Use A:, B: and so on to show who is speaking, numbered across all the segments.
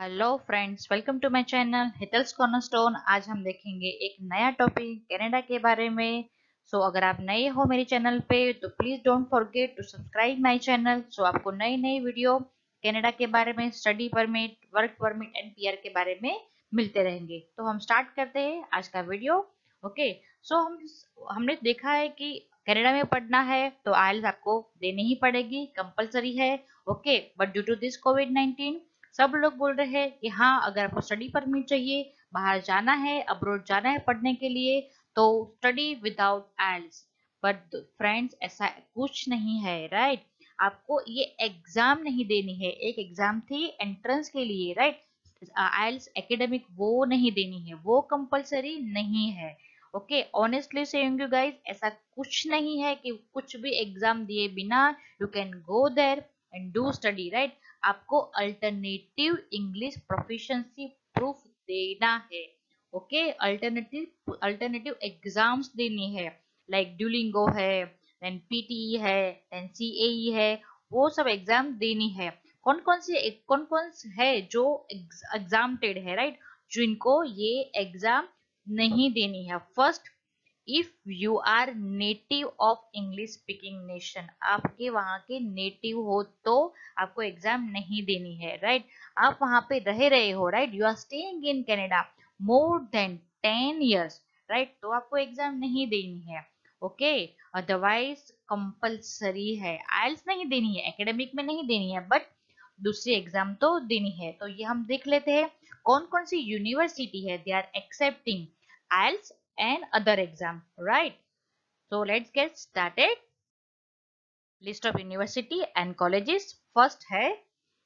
A: Hello friends welcome to my channel Hetal's cornerstone आज हम देखेंगे एक नया टॉपिक कनाडा के बारे में। सो so, अगर आप नए हो मेरे चैनल पे तो please don't forget to subscribe my channel so आपको नई नई वीडियो कनाडा के बारे में study permit work permit and PR के बारे में मिलते रहेंगे। तो हम स्टार्ट करते हैं आज का वीडियो ओके सो हम हमने देखा है कि कनाडा में पढ़ना है तो आयल्स आपको देनी ही पड़ेगी कंपलसरी है okay but due to this Covid 19 सब लोग बोल रहे हैं कि हाँ अगर आपको स्टडी परमिट चाहिए, बाहर जाना है अब्रोड जाना है पढ़ने के लिए तो study without IELTS but friends ऐसा कुछ नहीं है राइट आपको ये एग्ज़ाम नहीं देनी है। एक एग्ज़ाम थी एंट्रेंस के लिए राइट आइल्स एकेडमिक वो नहीं देनी है। वो कंपलसरी नहीं है। Okay honestly saying you guys ऐसा कुछ नहीं है कि कुछ भी एग्ज़ाम दिए बिना you can go there and do study right आपको अल्टरनेटिव इंग्लिश प्रोफिशिएंसी प्रूफ देना है ओके अल्टरनेटिव अल्टरनेटिव एग्ज़ाम्स देनी है लाइक ड्यूलिंगो है देन पीटी है देन सीएई है, वो सब एग्ज़ाम देनी है। कौन कौन से कौन कौन है जो एग्जामटेड है राइट जिनको ये एग्ज़ाम नहीं देनी है। First if you are native of English speaking nation आपके वहाँ के नेटिव हो तो आपको एग्ज़ाम नहीं देनी है राइट right? आप वहाँ पे रह रहे हो right you are staying in Canada more than ten years right तो आपको एग्ज़ाम नहीं देनी है ओके अदरवाइज़ कंपल्सरी है। आइल्स नहीं देनी है एकेडमिक में नहीं देनी है बट दूसरी एग्ज़ाम तो देनी है। तो ये हम देख लेते हैं कौन कौन सी यूनिवर्सिटी है they are accepting IELTS and other exam, right? So let's get started. List of university and colleges. First है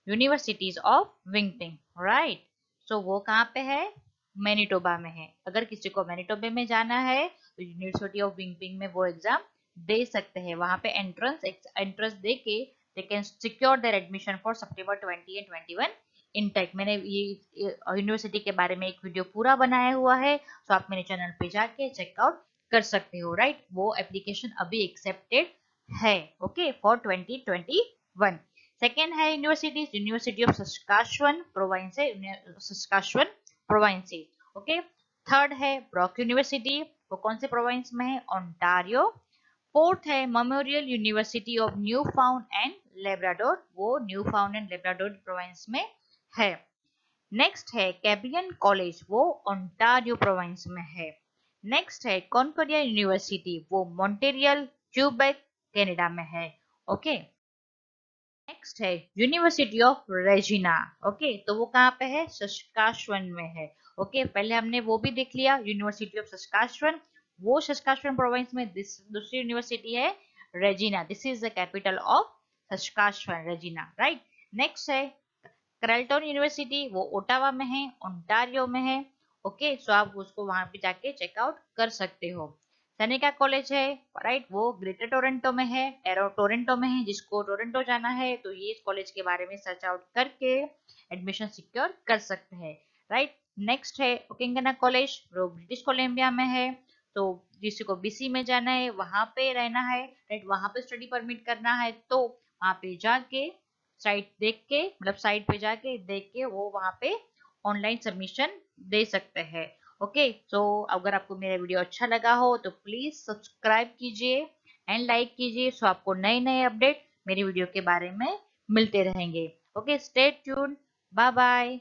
A: Universities of Winnipeg, right? So वो कहाँ पे है मैनिटोबा में है अगर किसी को मैनिटोबे में जाना है तो यूनिवर्सिटी ऑफ़ विंगपिंग में वो एग्ज़ाम दे सकते हैं वहाँ पे एंट्रेंस एंट्रेंस दे के they can secure their admission for September 20 and 21 intake मैंने ये यूनिवर्सिटी के बारे में एक वीडियो पूरा बनाया हुआ है तो आप मेरे चैनल पे जाके चेकआउट कर सकते हो राइट वो एप्लीकेशन अभी एक्सेप्टेड है ओके फॉर 2021 सेकेंड है university university of Saskatchewan province Saskatchewan province okay third है ब्रॉक यूनिवर्सिटी वो कौन से प्रोवाइंस में है? ओंटारियो फोर्थ है Memorial University of Newfoundland and Labrador वो Newfoundland and Labrador province में है। नेक्स्ट है कैबियन कॉलेज वो ओंटारियो प्रोविंस में है। नेक्स्ट है कॉन्कोरिया यूनिवर्सिटी वो मॉन्टेरियल क्यूबेक कनाडा में है। ओके नेक्स्ट है यूनिवर्सिटी ऑफ़ रेजिना ओके तो वो कहाँ पे है? सस्काशवन में है। ओके okay, पहले हमने वो भी देख लिया यूनिवर्सिटी ऑफ़ सस्काशवन वो सस्काशवन प्रोविंस में दूसरी यूनिवर्सिटी है Regina this is the capital of Saskatchewan Regina right next है क्रेल्टन यूनिवर्सिटी वो ओटावा में है ओंटारियो में है ओके सो आप उसको वहाँ पे जाके चेकआउट कर सकते हो। सनिका कॉलेज है राइट वो ग्रेटर टोरेंटो में है एरो टोरेंटो में है, जिसको टोरेंटो जाना है तो ये इस कॉलेज के बारे में सर्च आउट करके एडमिशन सिक्योर कर सकते हैं राइट नेक्स्ट है ओकिंगना कॉलेज वो ब्रिटिश कोलंबिया में है तो जिसको बीसी में जाना है, वहाँ पे रहना है राइट वहाँ पे स्टडी परमिट करना है तो वहाँ पे जाके साइट देख के मतलब साइट पे जाके देख के वो वहाँ पे ऑनलाइन सबमिशन दे सकते हैं। ओके सो अगर आपको मेरा वीडियो अच्छा लगा हो तो प्लीज़ सब्सक्राइब कीजिए एंड लाइक कीजिए सो आपको नए नए अपडेट मेरी वीडियो के बारे में मिलते रहेंगे। Okay stay tune bye bye